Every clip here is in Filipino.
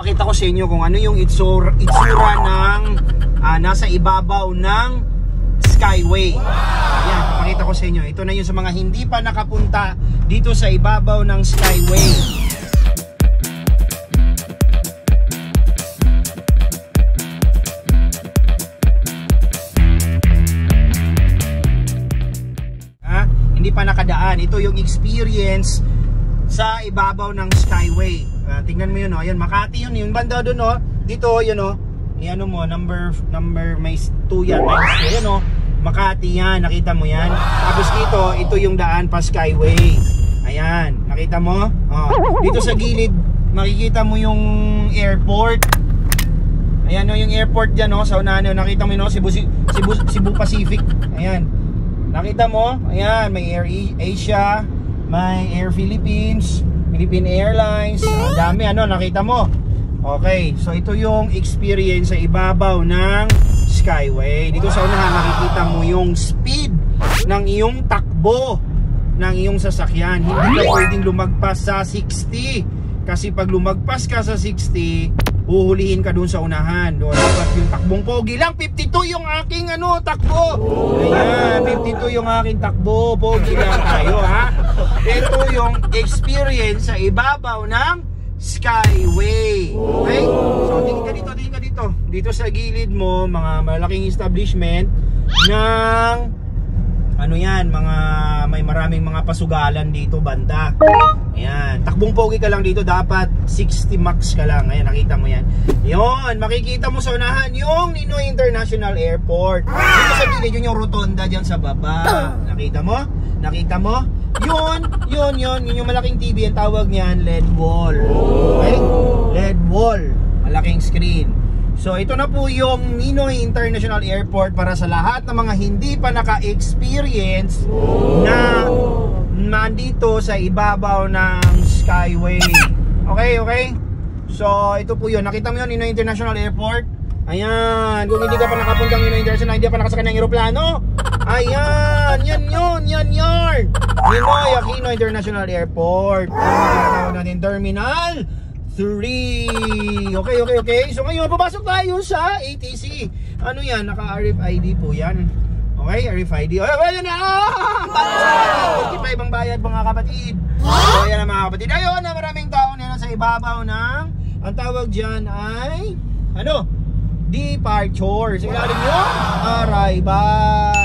Pakita ko sa inyo kung ano yung itsura, itsura ng ah, nasa ibabaw ng Skyway. Ayan, pakita ko sa inyo. Ito na yung sa mga hindi pa nakapunta dito sa ibabaw ng Skyway. Ha? Hindi pa nakadaan. Ito yung experience sa ibabaw ng Skyway. Ah, tingnan mo yun, oh. Ayan, Makati yun. Yung banda doon, oh. Dito, yun, oh. Yan, mo, number, number, may 2 yan. Times yan, oh. Makati yan. Nakita mo yan? Tapos dito, ito yung daan pa Skyway. Ayan. Nakita mo? Oh. Dito sa gilid, makikita mo yung airport. Ayan, no, yung airport dyan, no. Sa unahan, no. Nakita mo no. Cebu, Cebu, Cebu Pacific. Ayan. Nakita mo? Ayan, may Air E- Asia, may Air Philippines, Philippine Airlines. Dami ano, nakita mo? Okay, so ito yung experience sa ibabaw ng Skyway. Dito sa unahan makikita mo yung speed ng iyong takbo ng iyong sasakyan. Hindi ka pwedeng lumagpas sa 60. Kasi pag lumagpas ka sa 60, huhulihin ka doon sa unahan. Doon dapat yung takbong pogi lang. 52 yung aking ano, takbo. Ayan, 52 yung aking takbo. Pogi lang tayo ha. Ito yung experience sa ibabaw ng Skyway. Okay? So, tingin ka dito, tingin ka dito. Dito sa gilid mo, mga malaking establishment ng ano yan, mga may maraming mga pasugalan dito banda. Ayan, takbong pogi ka lang dito, dapat 60 max ka lang. Ayan, nakita mo yan. Yon, makikita mo sa unahan yung Ninoy International Airport. Dito sa gilid yun yung rotonda dyan sa baba. Nakita mo? Nakita mo? Yun, yun, yun, yun yung malaking TV, ang tawag niyan, LED wall. Okay? LED wall. Malaking screen. So ito na po yung Ninoy International Airport para sa lahat ng mga hindi pa naka-experience na nandito sa ibabaw ng Skyway. Okay, okay? So ito po yun. Nakita mo yun, Ninoy International Airport? Ayan, kung hindi ka pa nakapuntang Ninoy International, hindi ka pa nakasakay ng aeroplano. Ayan, yan yun, yan yan. Ninoy Aquino International Airport. Ang tinatawag natin Terminal 3. Okay, okay, okay. So ngayon, papasok tayo sa ATC. Ano yan? Naka-RFID po yan. Okay, RFID. Oh, ayan na! Ah! 55 ang bayad mga kapatid. So, ayan na mga kapatid. Ayun na maraming tao na sa ibabaw ng ang tawag dyan ay ano? Departure. Sa ilalim nyo, arrival.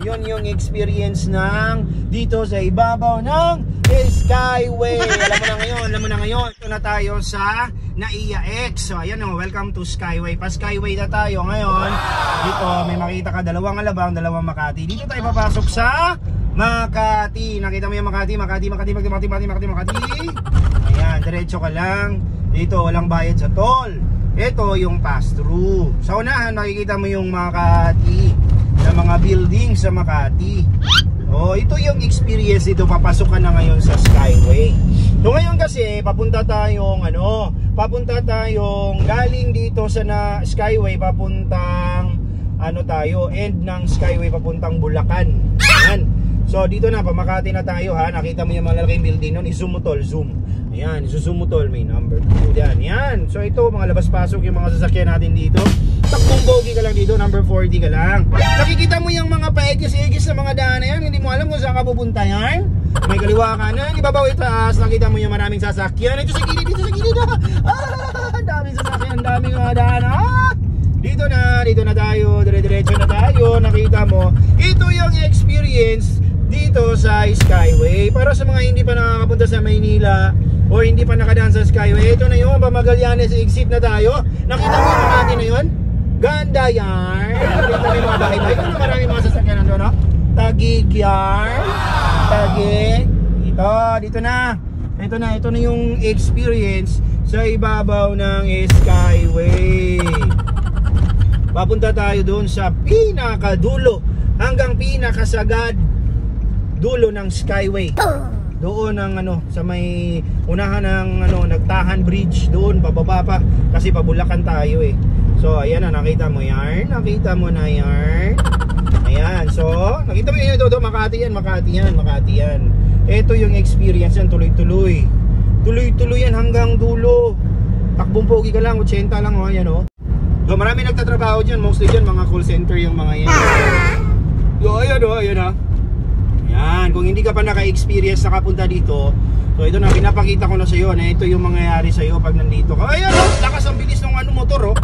Yun yung experience ng dito sa ibabaw ng Skyway. Alam mo na ngayon, alam mo na ngayon. Ito na tayo sa Naiya X. So ayan o, welcome to Skyway. Pa Skyway na tayo ngayon. Dito may makita ka dalawang alabang, dalawang Makati. Dito tayo papasok sa Makati. Nakita mo yung Makati, Makati, Makati, Makati, Makati, Makati, Makati. Ayan, diretso ka lang. Dito walang bayad sa toll. Ito yung pass-through. Sa unahan makikita mo yung Makati na mga building sa Makati. Oh, ito yung experience dito. Papasok ka na ngayon sa Skyway. So ngayon kasi papunta tayong ano, papunta tayong galing dito sa na Skyway papuntang ano tayo, end ng Skyway papuntang Bulacan. Ayan. So dito na, pamakati na tayo ha. Nakita mo yung malalaking building nun. I-zoom mo tol, zoom. Ayan, i-zoom mo tol. May number 2 dyan. Yan. So ito, mga labas-pasok yung mga sasakyan natin dito. Takbong bogey ka lang dito, number 40 ka lang. Nakikita mo yung mga paegis-egis sa mga daan na yan. Hindi mo alam kung saan ka pupunta yan. May kaliwa ka na, ibabaw itaas. Nakita mo yung maraming sasakyan. Ito sa gilid, dito sa gilid. Ah, ang daming sasakyan, ang daming mga daan. Ah! Dito na, dito na tayo, dire-diretso na tayo. Nakita mo, ito yung experience dito sa Skyway. Para sa mga hindi pa nakakapunta sa Maynila o hindi pa nakadaan sa Skyway, ito na yung Pamagallanes exit na tayo. Nakita mo yung natin na yun? Ganda yan. Nakita mo yung mga bahay-bahay. Ito na maraming mga sasakyan nandun, no? Tagig yan. Tagig. Ito, dito na. Ito na, ito na yung experience sa ibabaw ng Skyway. Papunta tayo doon sa pinakadulo hanggang pinakasagad dulo ng Skyway. Doon ang ano sa may unahan ng ano nagtahan bridge doon pababa pa kasi pabulakan tayo eh. So ayan na nakita mo yan, nakita mo na yan. Ayan, so nakita mo yun ito Makati yan, Makati yan, Makati yan. Ito yung experience yan tuloy-tuloy. Tuloy-tuloy yan hanggang dulo. Takbong pogi ka lang, 80 lang oh, yan oh. So marami nagtatrabaho dyan, mostly dyan mga call center yung mga yan. Yo, ayan oh, ayan ah. Yan, kung hindi ka pa naka-experience nakapunta dito, so ito na, pinapakita ko na sa iyo na ito yung mangyayari sa iyo pag nandito ka. Ayan oh, lakas ang bilis ng ano motor oh.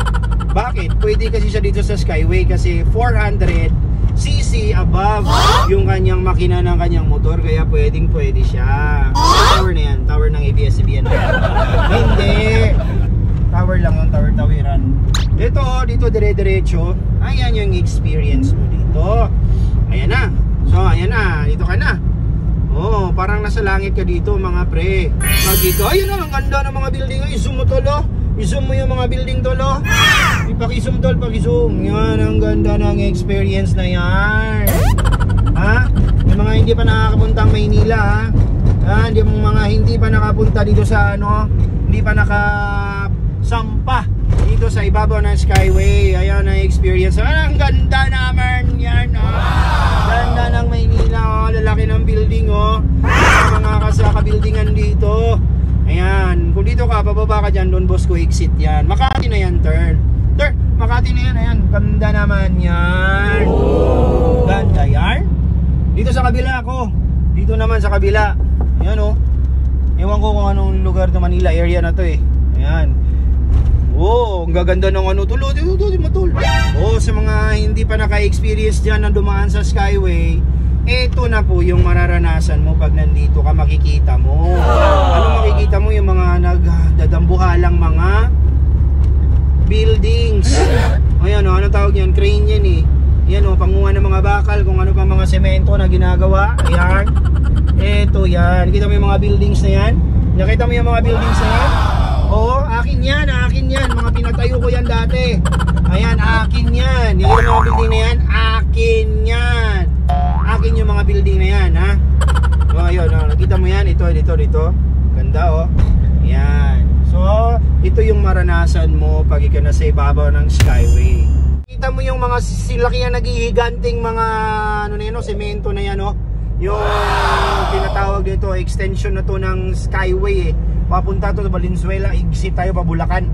Bakit? Pwede kasi siya dito sa Skyway kasi 400 cc above yung kanyang makina ng kanyang motor kaya pwedeng pwede siya. Tower na yan, tower ng ABS-CBN. Hindi. Tower lang yung tower tawiran. Dito, dito dire-diretso. Ayan yung experience mo dito. Ayan na. So, ayan na. Dito ka na. Oh, parang nasa langit ka dito mga pre. Pag dito, ayun na, ang ganda ng mga building. Ay, zoom mo tolo. I-zoom mo yung mga building tolo. Ipaki-zoom tol, paki-zoom. Yan, ang ganda ng experience na yan. Ha? Yung mga hindi pa nakakapuntang Maynila, ha? Ha? Yung mga hindi pa nakapunta dito sa ano, hindi pa naka sampa dito sa ibabaw ng Skyway. Ayan na experience. Ah, ang ganda naman yan. Oh. Ganda ng Maynila. Oh. Lalaki ng building. Oh. Mga kasaka-buildingan dito. Ayan. Kung dito ka, pababa ka dyan, Don Bosco exit yan. Makati na yan, turn. Turn. Makati na yan. Ayan. Ganda naman yan. Ganda yan. Dito sa kabila ako. Dito naman sa kabila. Ayan oh. Ewan ko kung anong lugar ng Manila area na to eh. Ayan. Oh, ang gaganda ng ano tulo, dito dito matul. Oh, sa mga hindi pa naka-experience diyan na dumaan sa Skyway, eto na po yung mararanasan mo pag nandito ka makikita mo. Ano makikita mo yung mga nagdadambuhalang mga buildings. Ayan oh, ano tawag yan? Crane yan eh. Yan oh, panguha ng mga bakal kung ano pa mga semento na ginagawa. Ayan. Eto yan. Kita mo yung mga buildings na yan? Nakita mo yung mga buildings na yan? Oo, akin yan, akin yan. Mga pinatayo ko yan dati. Ayan, akin yan. Yung mga building na yan, akin yan. Akin yung mga building na yan, ha? So, ayun, oh, nakita mo yan. Ito, dito, dito. Ganda, oh. Yan. So, ito yung maranasan mo pag ikaw na sa ibabaw ng Skyway. Kita mo yung mga silaki yan naghihiganting mga ano na yan, oh, semento na yan, oh. Yung tinatawag dito, extension na to ng Skyway, eh papunta to sa Valenzuela, exit tayo pa Bulacan.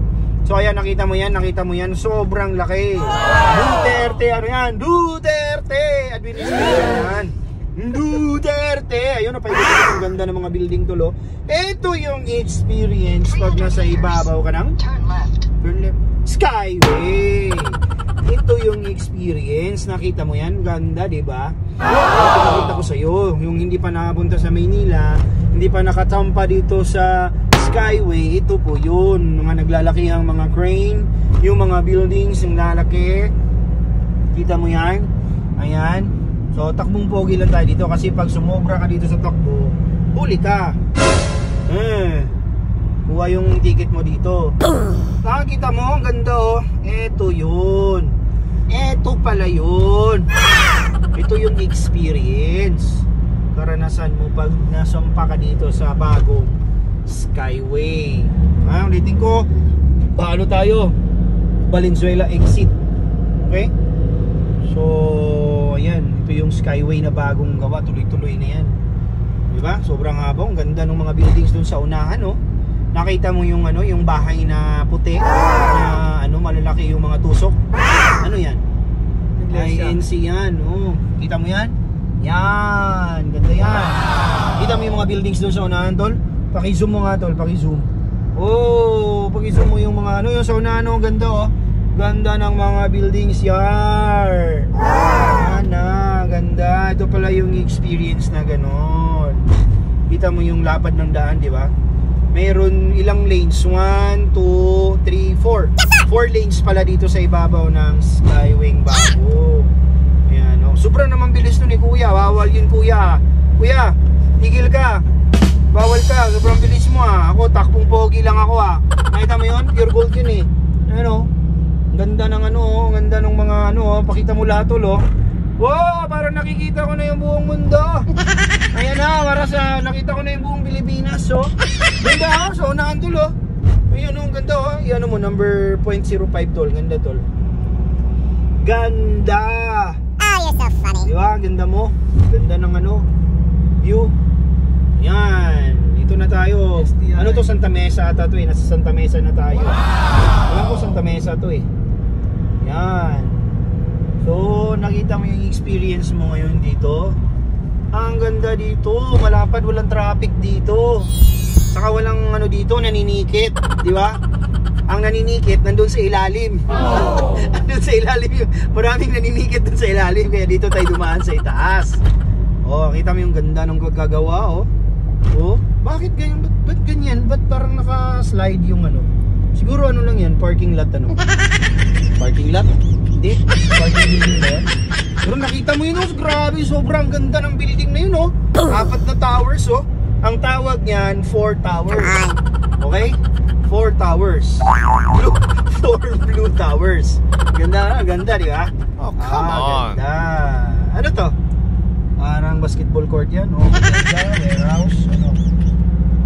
So ayan, nakita mo yan, nakita mo yan, sobrang laki. Duterte, ano yan? Duterte! Administration yan. Duterte! Ayun, napaibig ko ang ganda ng mga building tulo. Ito yung experience pag nasa ibabaw ka ng. Skyway! Ito yung experience. Nakita mo yan? Ganda, di ba? Nakita ko sa'yo. Yung hindi pa nakapunta sa Maynila, hindi pa nakatampa dito sa Skyway, ito po yun. Mga naglalaki ang mga crane, yung mga buildings, yung lalaki. Kita mo yan? Ayan. So, takbong pogi lang tayo dito kasi pag sumobra ka dito sa takbo, huli ka. Eh, kuha yung ticket mo dito. Nakakita mo, ang ganda oh. Eto yun. Eto pala yun. Ito yung experience. Karanasan mo pag nasampa ka dito sa bagong Skyway. Ha, ulitin ko. Paano tayo? Valenzuela exit. Okay? So, ayan. Ito yung Skyway na bagong gawa. Tuloy-tuloy na yan. Diba? Sobrang haba. Ang ganda ng mga buildings dun sa unahan, no? Nakita mo yung ano, yung bahay na puti na ano, malalaki yung mga tusok. Ano 'yan? INC yan, oh. Kita mo 'yan? Yan, ganda yan. Kita mo yung mga buildings doon sa unahan, tol? Paki-zoom mo nga, tol, paki-zoom. Oh, paki-zoom mo yung mga ano, yung sa unahan, oh, ganda oh. Ganda ng mga buildings yar. Yan na, ganda. Ito pala yung experience na ganon. Kita mo yung lapad ng daan, di ba? Meron ilang lanes? 1, 2, 3, 4. 4 lanes pala dito sa ibabaw ng Skywing bago. Oh. Sobrang naman bilis nun ni Kuya. Bawal yun, Kuya. Kuya, tigil ka. Bawal ka. Sobrang bilis mo ah. Ako, takpong pogi lang ako ah. Nakita mo yun? Pure gold yun eh. Ano? Ganda ng ano, oh. Ganda ng mga ano, oh. Pakita mo lahat tol, oh. Wow, parang nakikita ko na yung buong mundo. Ayan na, para sa nakita ko na yung buong Pilipinas, so. Ganda, oh. So, unahan tol, oh. Ayan, oh, ganda, oh. Ayan mo, number 0.05 tol. Ganda, tol. Ganda. You're so funny. Di ba? Ganda mo. Ganda ng ano, view. Yan. Ito dito na tayo. STI. Ano to Santa Mesa ata to eh. Nasa Santa Mesa na tayo. Alam ko Santa Mesa to eh. Yan. So, nakita mo yung experience mo ngayon dito. Ang ganda dito. Malapad, walang traffic dito. Saka walang ano dito, naninikit. Di ba? Ang naninikit, nandun sa ilalim. nandun sa ilalim yun. Maraming naninikit dun sa ilalim. Kaya dito tayo dumaan sa itaas. Oh, kita mo yung ganda ng gagawa, oh. Oh, bakit ganyan? Ba't, ba't ganyan? Ba't parang naka-slide yung ano? Siguro ano lang yan, parking lot ano? parking lot? Hindi, parking building ba yan? Pero nakita mo yun, oh, grabe, sobrang ganda ng building na yun, oh. Apat na towers, oh. Ang tawag niyan, four towers. Okay? Four towers. Blue, four blue towers. Ganda, ganda, di ba? Oh, come ah, on. Ganda. Ano to? Parang basketball court yan. Oh, ganda, warehouse. Ano?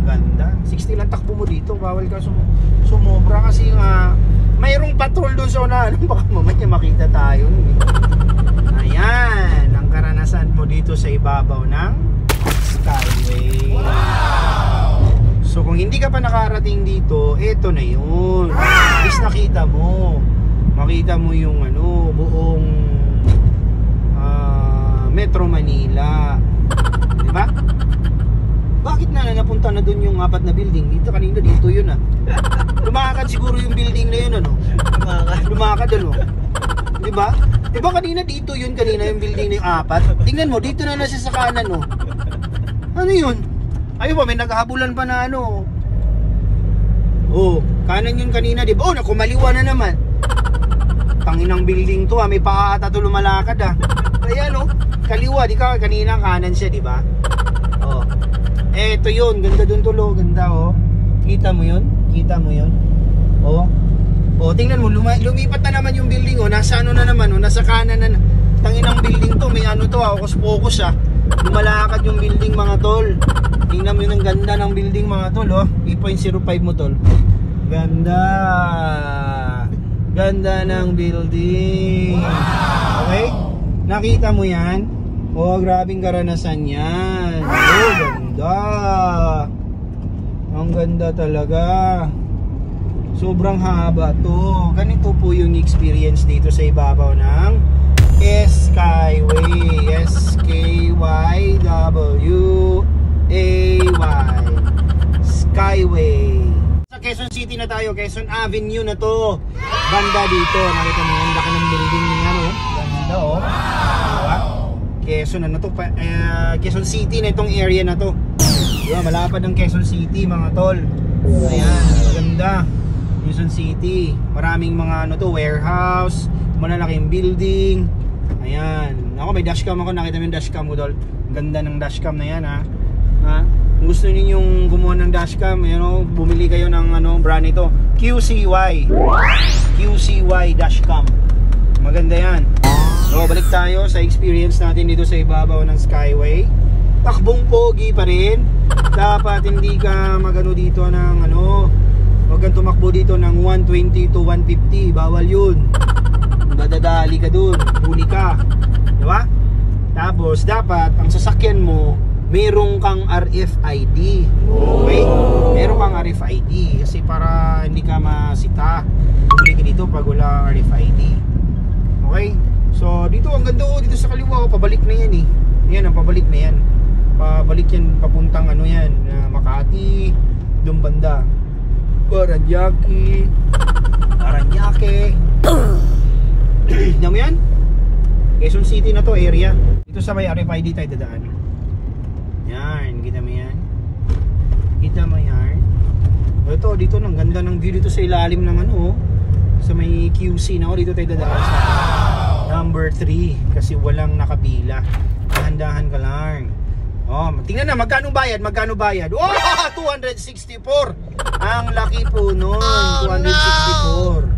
Ganda. 60 lang takbo mo dito. Bawal ka sum sumobra kasi nga mayroong patrol doon sa unahan. Baka mamaya makita tayo. eh. Ayan. Ang karanasan mo dito sa ibabaw ng Skyway. So kung hindi ka pa nakarating dito, eto na yun. At least nakita mo. Makita mo yung ano, buong ah, Metro Manila. Di ba? Bakit na napunta na doon yung apat na building? Dito kanina dito yun ah. Lumakad siguro yung building na yun ano. Lumakad. Lumakad ano. Di ba? Di ba kanina dito yun kanina yung building na yung apat? Tingnan mo, dito na na siya sa kanan oh. Ano yun? Ayun ba, may naghahabulan pa na ano. Oh, kanan yun kanina, di ba? Oh, nakumaliwa na naman. Tanginang building to ah, may paa ata to lumalakad ah. Ayan oh, kaliwa, di ka kanina kanan siya, di ba? Oh. Eto yun, ganda dun tulo, ganda oh. Kita mo yun? Kita mo yun? Oh. Oh, tingnan mo, luma- lumipat na naman yung building oh. Nasa ano na naman oh, nasa kanan na. Tanginang building to, may ano to ah, focus focus ah. Lumalakad yung building mga tol. Tingnan mo yun ang ganda ng building mga tol oh. 8.05 mo tol. Ganda. Ganda ng building. Okay? Nakita mo yan? Oh, grabing karanasan yan. Oh, ganda. Ang ganda talaga. Sobrang haba to. Ganito po yung experience dito sa ibabaw ng Skyway. S-K-Y-W-A-Y. Skyway. Sa Quezon City na tayo. Quezon Avenue na to. Banda dito. Nakita mo yung laki ng building niya. No? Ganda oh. Diba? Quezon ano to? Eh, Quezon City na itong area na to. Diba? Malapad ng Quezon City mga tol. Ayan. Maganda. Quezon City. Maraming mga ano to, warehouse, malalaking building. Ayan. Ako may dashcam ako, nakita mo yung dashcam ko dol. Ganda ng dashcam na yan ha. Ha? Kung gusto ninyong gumawa ng dashcam, you know, bumili kayo ng ano, brand ito. QCY. QCY dashcam. Maganda yan. So, balik tayo sa experience natin dito sa ibabaw ng Skyway. Takbong pogi pa rin. Dapat hindi ka magano dito ng ano, Huwag kang tumakbo dito ng 120 to 150. Bawal yun. Dadadali ka dun. Huli ka. Di ba? Tapos, dapat, ang sasakyan mo, merong kang RFID. Okay? Meron kang RFID. Kasi para hindi ka masita. Huli ka dito pag wala RFID. Okay? So, dito, ang ganda oh. Dito sa kaliwa, oh, pabalik na yan eh. Yan, ang pabalik na yan. Pabalik yan, papuntang ano yan, uh, Makati, doon banda. Paranaque Paranaque Tignan mo yan. Quezon City na to area. Dito sa may RFID tayo dadaan. Yan, kita mo yan. Kita mo yan. O ito, dito nang ganda ng view dito sa ilalim ng ano oh. Sa may QC na oh, dito tayo dadaan sa Number 3 Kasi walang nakapila. Dahan-dahan ka lang. Oh, tingnan na magkano bayad, magkano bayad. Oh, 264. Ang laki po noon, 264.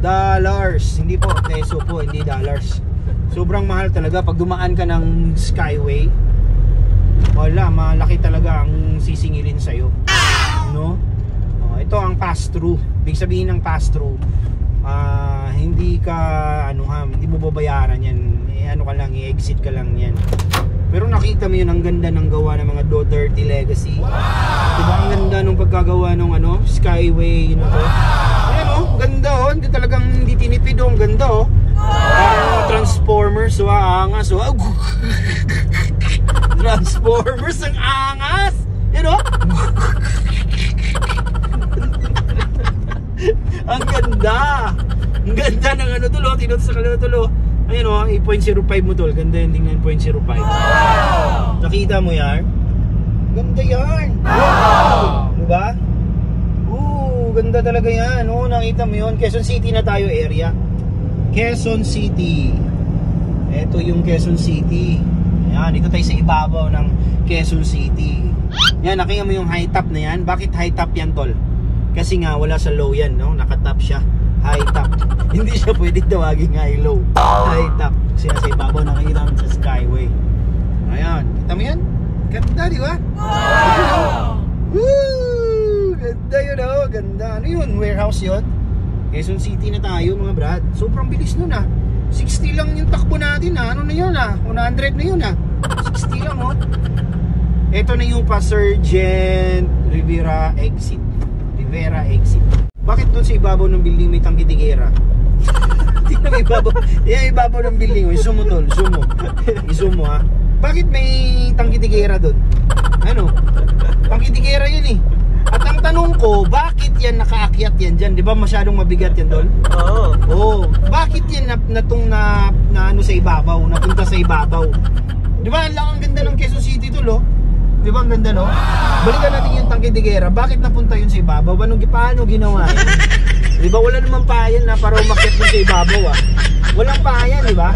Dollars, hindi po peso po, hindi dollars. Sobrang mahal talaga pag dumaan ka ng Skyway. Wala, malaki talaga ang sisingilin sa iyo. No? Oh, ito ang pass through. Big sabihin ng pass through. Ah, hindi ka ano ha, hindi mo babayaran 'yan. Eh, ano ka lang, i-exit ka lang 'yan. Pero nakita mo yun, ang ganda ng gawa ng mga Duterte Legacy. Diba ang ganda nung pagkagawa ng ano, Skyway, you know to? Oh, ganda oh, hindi talagang hindi tinipid oh, ang ganda oh. Parang Transformers, oh, angas oh. Transformers, ang angas! You know? ang ganda! Ang ganda ng ano tulo, tinot sa kanila tulo. Ayun o, 8.05 mo tol. Ganda yung tingnan 0.05. Wow! Nakita mo yan? Ganda yan! Wow! Diba? Ganda talaga yan. Oo, nakita mo yun. Quezon City na tayo area. Quezon City. Ito yung Quezon City. Ayan, dito tayo sa ibabaw ng Quezon City. Yan, nakita mo yung high top na yan. Bakit high top yan, tol? Kasi nga, wala sa low yan, no? Nakatop siya high top. Hindi siya pwede tawagin high low. High top. Kasi nasa ibabaw nakikita mo sa skyway. Ayan. Kita mo yan? Ganda, di ba? Wow! Woo! Ganda yun, oh. Ganda. Ano yun? Warehouse yun? Quezon City na tayo, mga brad. Sobrang bilis nun, ah. 60 lang yung takbo natin, ah. Ano na yun, ah? 100 na yun, ah. 60 lang, oh. Ito na yung pa Sergeant Rivera exit. Rivera exit. Bakit doon sa ibabaw ng building may tangkitigera? Tingnan mo ibabaw. Yan ibabaw ng building. Oh. Zoom mo tol. Zoom mo. I-zoom ha. Bakit may tangkitigera doon? Ano? Tangkitigera yun eh. Ko, bakit yan nakaakyat yan dyan? Di ba masyadong mabigat yan doon? Oo. Oo. Bakit yan na, natong na, na ano sa ibabaw? Napunta sa ibabaw? Di ba ang ang ganda ng Quezon City tol oh? Di ba ang ganda no? Balikan natin yung tangke de guerra. Bakit napunta yun sa ibabaw? Paano, paano ginawa yun? Di ba wala namang payan na para umakyat dun sa ibabaw ah. Walang payan, di ba?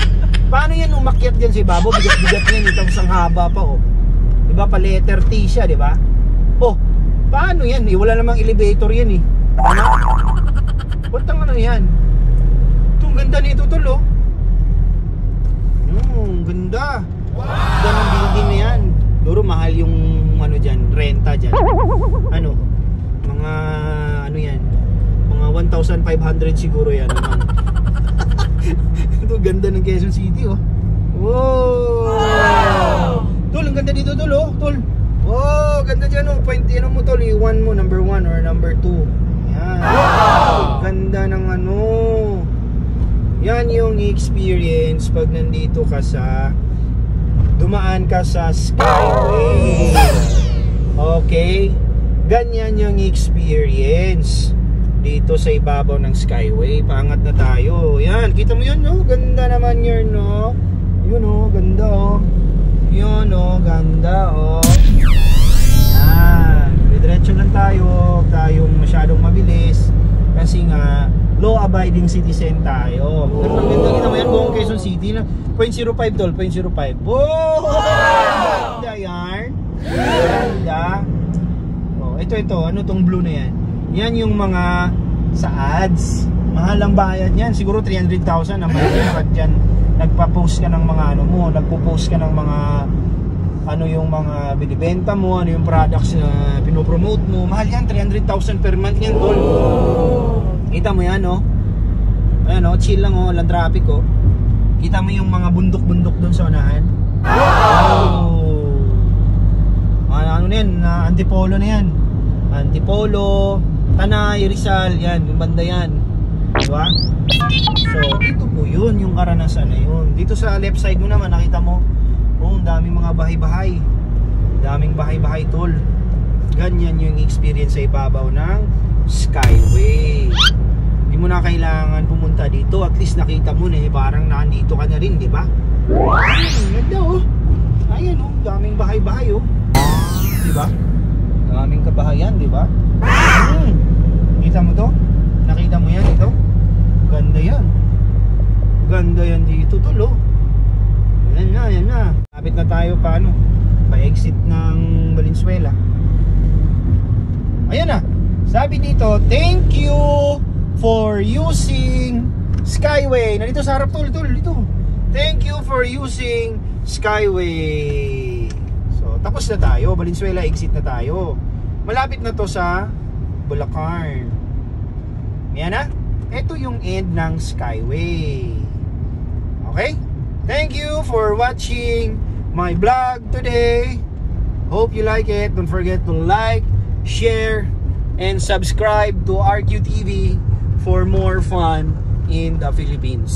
Paano yan umakyat dyan sa ibabaw? Bigat-bigat yan, itong sang haba pa oh. Di ba pa letter T siya, di ba? Oh, paano yan? Eh, wala namang elevator yan eh. Ano? Ba't ang ano yan? Itong ganda nito tol oh. Hmm, ganda. Wow! Ganda ng building na yan. Duro mahal yung ano diyan, renta diyan. Ano? Mga ano yan? Mga 1,500 siguro yan naman. Ito ganda ng Quezon City oh. Wow! wow! Tol, ang ganda dito tol oh. Tol. Oh, ganda diyan oh. Point ano mo tol, i-one mo number 1 or number 2. Yan. Wow! Ganda ng ano. Yan yung experience pag nandito ka sa dumaan ka sa Skyway. Okay? Ganyan yung experience dito sa ibabaw ng Skyway. Paangat na tayo. Yan, kita mo yun, no? Ganda naman yun, no? Yun, oh, ganda, oh. Yun, oh, ganda, oh. Yan. Diretso lang tayo. Huwag tayong masyadong mabilis. Kasi nga, law-abiding citizen tayo. Pero ang ganda kita mo yan, buong Quezon City na 0.05 tol, 0.05. Oh! Ganda yan. Ganda. Oh, ito, ito. Ano tong blue na yan? Yan yung mga sa ads. Mahal ang bayad yan. Siguro 300,000 ang bayad dyan. Nagpa-post ka ng mga ano mo, nagpo-post ka ng mga ano yung mga binibenta mo, ano yung products na pinopromote mo. Mahal yan, 300,000 per month yan, tol. Kita mo yan, no? Ayan, no? Chill lang, oh. Walang traffic, oh. Kita mo yung mga bundok-bundok doon sa unahan. Wow! Ano, ano na yan? Uh, antipolo na yan. Antipolo, Tanay, Rizal, yan. Yung banda yan. Diba? So, dito po yun, yung karanasan na yun. Dito sa left side mo naman, nakita mo, oh, daming mga bahay-bahay. Daming bahay-bahay, tol. Ganyan yung experience sa ibabaw ng Skyway. Hindi mo na kailangan pumunta dito. At least nakita mo na eh, parang nandito ka na rin, di ba? Ayun, ganda oh. Ayan oh, daming bahay-bahay oh. Di ba? Daming kabahayan, di ba? Hmm. Kita mo to? Nakita mo yan ito? Ganda yan. Ganda yan dito tol oh. Yan na, yan na. Kapit na tayo pa ano? Pa-exit ng Valenzuela. Ayan na. Sabi dito, thank you for using Skyway. Nandito sa harap tol, tol, dito. Thank you for using Skyway. So, tapos na tayo. Valenzuela exit na tayo. Malapit na to sa Bulacan. Yan na. Ito yung end ng Skyway. Okay? Thank you for watching my vlog today. Hope you like it. Don't forget to like, share, and subscribe to RQ TV for more fun in the Philippines.